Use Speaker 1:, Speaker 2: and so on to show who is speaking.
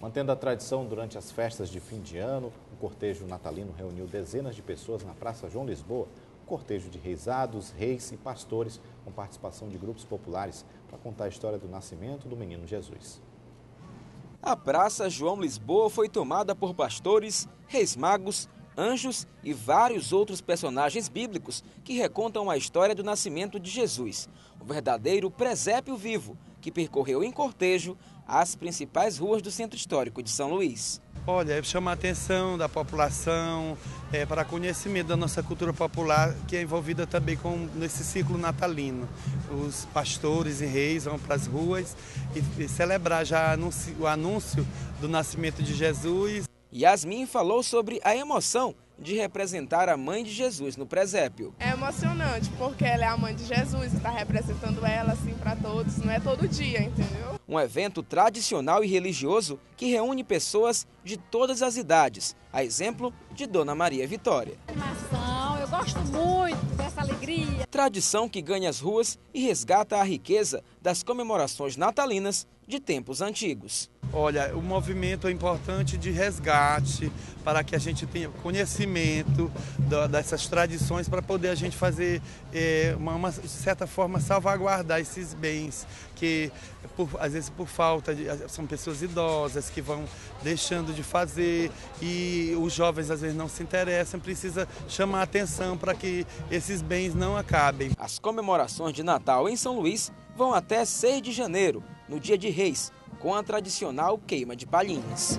Speaker 1: Mantendo a tradição durante as festas de fim de ano, o cortejo natalino reuniu dezenas de pessoas na Praça João Lisboa. Um cortejo de reisados, reis e pastores, com participação de grupos populares, para contar a história do nascimento do menino Jesus.
Speaker 2: A Praça João Lisboa foi tomada por pastores, reis magos, anjos e vários outros personagens bíblicos que recontam a história do nascimento de Jesus, o verdadeiro presépio vivo que percorreu em cortejo as principais ruas do centro histórico de São Luís.
Speaker 3: Olha, chama a atenção da população é, para conhecimento da nossa cultura popular, que é envolvida também com nesse ciclo natalino. Os pastores e reis vão para as ruas e, e celebrar já o anúncio do nascimento de Jesus.
Speaker 2: Yasmin falou sobre a emoção de representar a mãe de Jesus no presépio.
Speaker 4: É emocionante, porque ela é a mãe de Jesus, está representando ela assim para todos, não é todo dia, entendeu?
Speaker 2: Um evento tradicional e religioso que reúne pessoas de todas as idades, a exemplo de Dona Maria Vitória.
Speaker 5: Animação, eu gosto muito dessa alegria.
Speaker 2: Tradição que ganha as ruas e resgata a riqueza das comemorações natalinas de tempos antigos.
Speaker 3: Olha, o movimento é importante de resgate para que a gente tenha conhecimento dessas tradições para poder a gente fazer, é, uma, uma, de certa forma, salvaguardar esses bens que, por, às vezes, por falta, de, são pessoas idosas que vão deixando de fazer e os jovens, às vezes, não se interessam. Precisa chamar a atenção para que esses bens não acabem.
Speaker 2: As comemorações de Natal em São Luís vão até 6 de janeiro, no dia de Reis, com a tradicional queima de palhinhas.